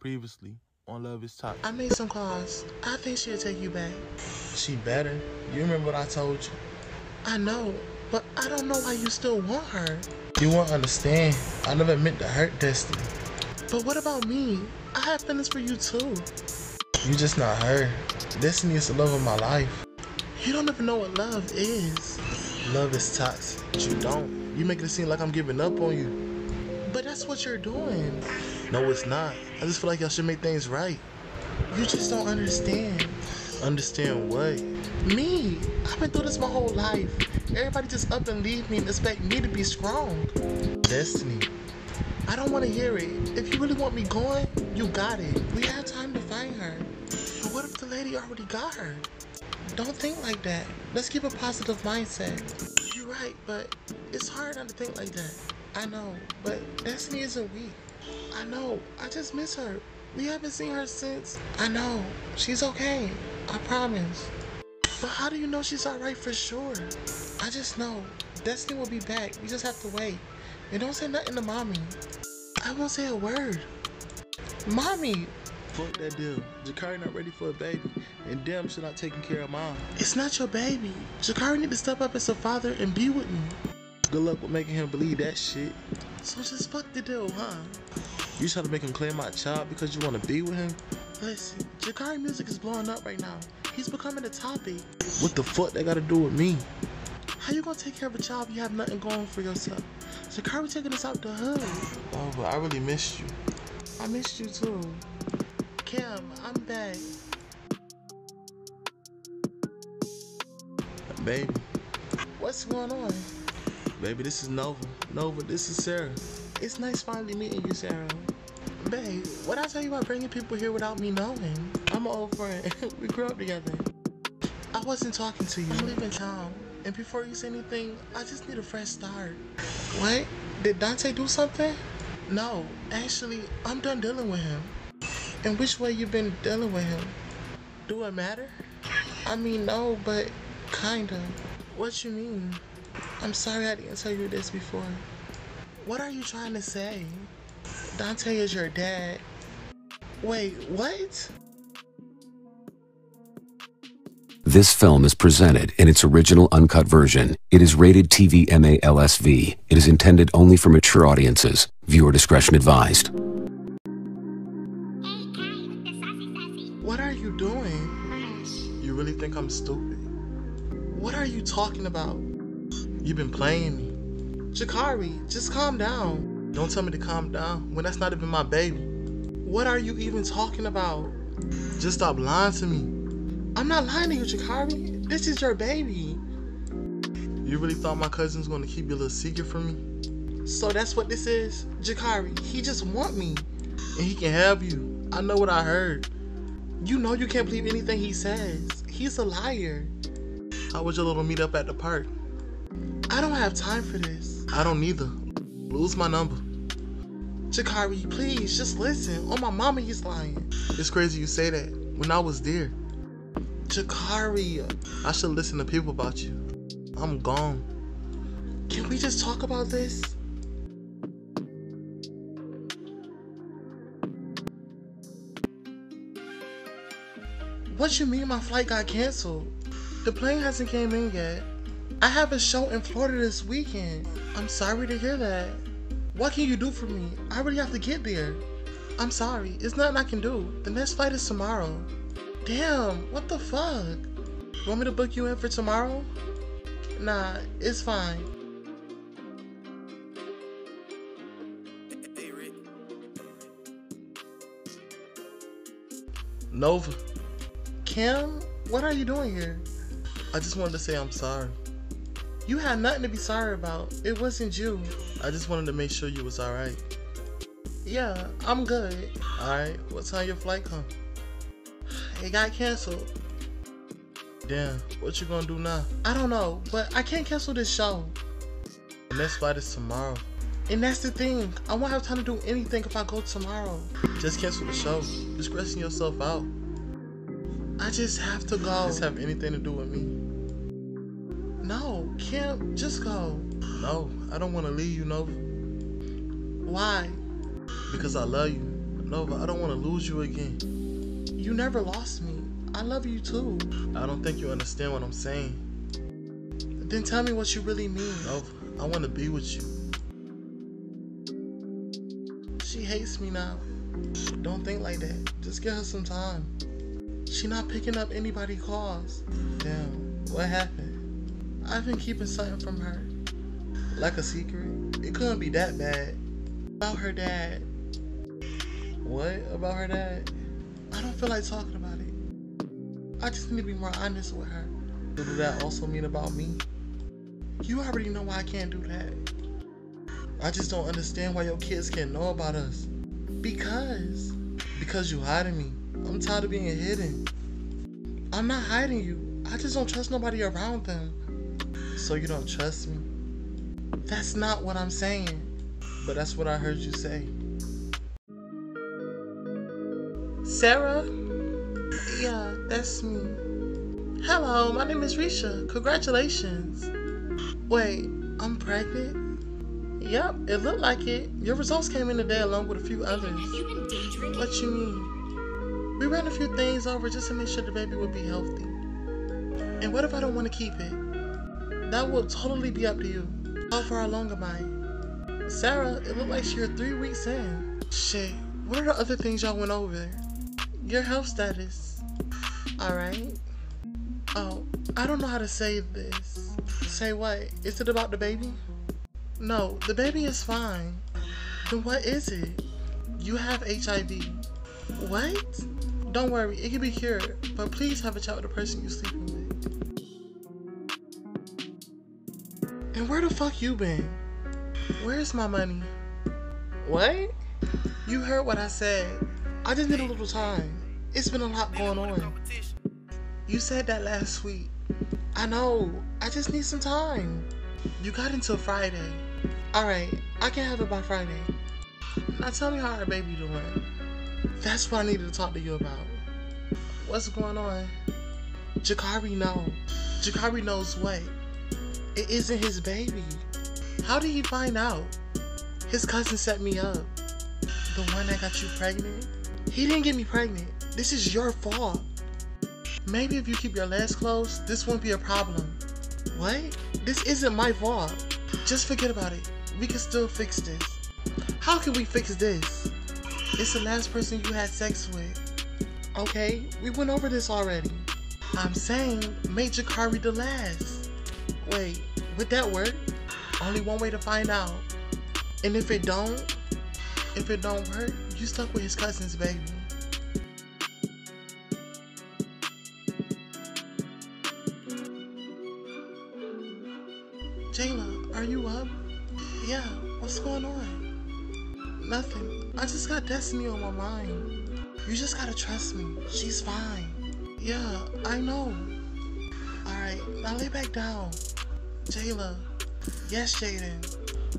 Previously on Love is Top. I made some calls. I think she'll take you back. She better. You remember what I told you? I know, but I don't know why you still want her. You won't understand. I never meant to hurt Destiny. But what about me? I have feelings for you too. You just not her. Destiny is the love of my life. You don't even know what love is. Love is toxic. But you don't. You make it seem like I'm giving up on you. But that's what you're doing. No, it's not. I just feel like y'all should make things right. You just don't understand. Understand what? Me, I've been through this my whole life. Everybody just up and leave me and expect me to be strong. Destiny. I don't want to hear it. If you really want me going, you got it. We have time to find her. But what if the lady already got her? Don't think like that. Let's keep a positive mindset. You're right, but it's hard not to think like that. I know, but Destiny isn't weak. I know, I just miss her. We haven't seen her since. I know, she's okay. I promise. But how do you know she's alright for sure? I just know. Destiny will be back. We just have to wait. And don't say nothing to mommy. I won't say a word. Mommy, Fuck that deal. Jakari not ready for a baby. And damn she not taking care of mom. it's not your baby. Jakari need to step up as a father and be with me. Good luck with making him believe that shit. So just fuck the deal, huh? You try to make him claim my child because you want to be with him? Listen, Jakari music is blowing up right now. He's becoming a topic. What the fuck that got to do with me? How you gonna take care of a child if you have nothing going for yourself? Jakari taking us out the hood. Oh, but I really missed you. I missed you too. Kim, I'm back. Baby, What's going on? Baby, this is Nova. Nova, this is Sarah. It's nice finally meeting you, Sarah. Babe, what I tell you about bringing people here without me knowing? I'm an old friend. we grew up together. I wasn't talking to you. I'm leaving town. And before you say anything, I just need a fresh start. What? Did Dante do something? No, actually, I'm done dealing with him. And which way you been dealing with him? Do it matter? I mean, no, but kinda. What you mean? I'm sorry I didn't tell you this before. What are you trying to say? Dante is your dad. Wait, what? This film is presented in its original uncut version. It is rated TV MA LSV. It is intended only for mature audiences. Viewer discretion advised. What are you doing? You really think I'm stupid? What are you talking about? You've been playing me. Jakari, just calm down. Don't tell me to calm down when that's not even my baby. What are you even talking about? Just stop lying to me. I'm not lying to you, Jakari. This is your baby. You really thought my cousin's gonna keep your little secret from me? So that's what this is? Jakari, he just want me. And he can have you. I know what I heard. You know you can't believe anything he says. He's a liar. How was your little meet up at the park? I don't have time for this. I don't either. Lose my number. Jakari, please, just listen. Oh, my mama, he's lying. It's crazy you say that. When I was there, Jakari, I should listen to people about you. I'm gone. can we just talk about this? What you mean my flight got canceled? The plane hasn't came in yet. I have a show in Florida this weekend. I'm sorry to hear that. What can you do for me? I really have to get there. I'm sorry. It's nothing I can do. The next flight is tomorrow. Damn, what the fuck? Want me to book you in for tomorrow? Nah, it's fine. Nova, Kim, what are you doing here? I just wanted to say I'm sorry. You had nothing to be sorry about. It wasn't you. I just wanted to make sure you was alright. Yeah, I'm good. Alright, what time your flight come? It got canceled. Damn, what you gonna do now? I don't know, but I can't cancel this show. The next flight is tomorrow. And that's the thing. I won't have time to do anything if I go tomorrow. Just cancel the show. You're stressing yourself out. I just have to go. This have anything to do with me? No, Kim, just go. No, I don't want to leave you, Nova, Why? because I love you. Nova, I don't want to lose you again. You never lost me. I love you too. I don't think you understand what I'm saying. Then tell me what you really mean. Nova, I want to be with you. She hates me now. Don't think like that. Just give her some time. She not picking up anybody calls. Damn, what happened? I've been keeping something from her. Like a secret. It couldn't be that bad. About her dad. What about her dad? I don't feel like talking about it. I just need to be more honest with her. What does that also mean about me? You already know why I can't do that. I just don't understand why your kids can't know about us. Because. Because you hiding me. I'm tired of being hidden. I'm not hiding you. I just don't trust nobody around them. So you don't trust me? That's not what I'm saying. But that's what I heard you say. Sarah? Yeah, that's me. Hello, my name is Risha. Congratulations. Wait, I'm pregnant? Yep, it looked like it. Your results came in today along with a few others. Have you been daydreaming? What you mean? We ran a few things over just to make sure the baby would be healthy. And what if I don't want to keep it? That will totally be up to you. How far along am I? Sarah, it looked like you're three weeks in. Shit, what are the other things y'all went over? Your health status. Alright. Oh, I don't know how to say this. Say what? Is it about the baby? No, the baby is fine. Then what is it? You have HIV. What? Don't worry, it can be cured, but please have a chat with the person you're sleeping with. And where the fuck you been? Where's my money? What? You heard what I said. I just need a little time. It's been a lot going on. You said that last week. I know. I just need some time. You got until Friday. Alright, I can have it by Friday. Now tell me how our baby doing. That's what I needed to talk to you about. What's going on? Jakari know. Jakari knows what? It isn't his baby. How did he find out? His cousin set me up. The one that got you pregnant? He didn't get me pregnant. This is your fault. Maybe if you keep your legs closed, this won't be a problem. What? This isn't my fault. Just forget about it. We can still fix this. How can we fix this? It's the last person you had sex with. Okay, we went over this already. I'm saying make Jakari the last. Wait, would that work? Only one way to find out. And if it don't, if it don't work, you stuck with his cousin's baby. Jayla, are you up? Yeah, what's going on? Nothing. I just got Destiny on my mind. You just gotta trust me. She's fine. Yeah, I know. Alright, now lay back down. Jayla. Yes, Jaden.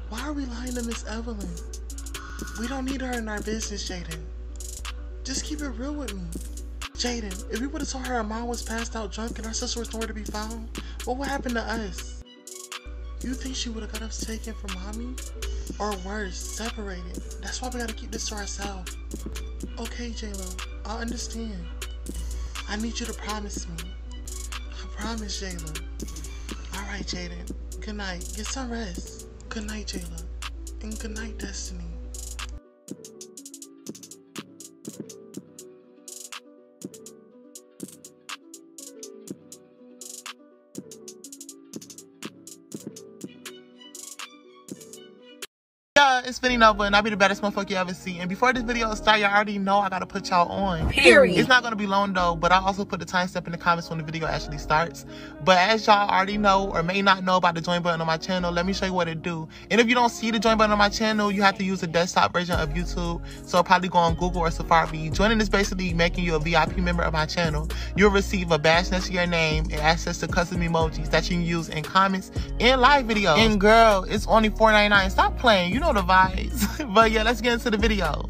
Why are we lying to Miss Evelyn? We don't need her in our business, Jaden. Just keep it real with me. Jaden, if we would have told her our mom was passed out drunk and our sister was nowhere to be found, what would happen to us? You think she would have got us taken from mommy? Or worse, separated. That's why we gotta keep this to ourselves. Okay, Jayla, I understand. I need you to promise me. I promise, Jayla. Alright, Jaden. Good night. Get some rest. Good night, Jayla. And good night, Destiny. Yeah, it's Fendii Novah, and I'll be the baddest motherfucker you ever see. And before this video starts, y'all already know I gotta put y'all on. Period. It's not gonna be long though, but I also put the time timestamp in the comments when the video actually starts. But as y'all already know or may not know about the join button on my channel, let me show you what it do. And if you don't see the join button on my channel, you have to use the desktop version of YouTube. So probably go on Google or Safari. Joining is basically making you a VIP member of my channel. You'll receive a badge next to your name and access to custom emojis that you can use in comments and live videos. And girl, it's only $4.99. Stop playing. You know vibes. but yeah, let's get into the video.